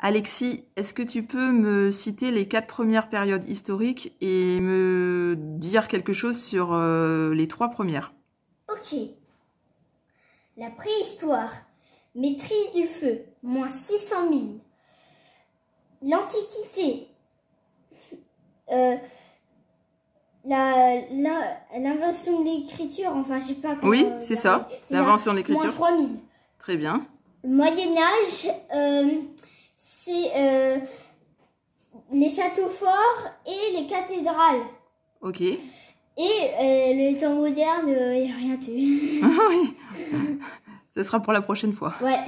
Alexis, est-ce que tu peux me citer les quatre premières périodes historiques et me dire quelque chose sur euh, les trois premières? Ok. La préhistoire. Maîtrise du feu. Moins 600 000. L'Antiquité. Euh, L'invention de l'écriture. Enfin, je sais pas comment. Oui, c'est ça, l'invention de Moins l'écriture. 3 000. Très bien. Euh, c'est euh, les châteaux forts et les cathédrales. Ok. Et euh, les temps modernes, il n'y a rien dessus. Ah oui. Ce sera pour la prochaine fois. Ouais.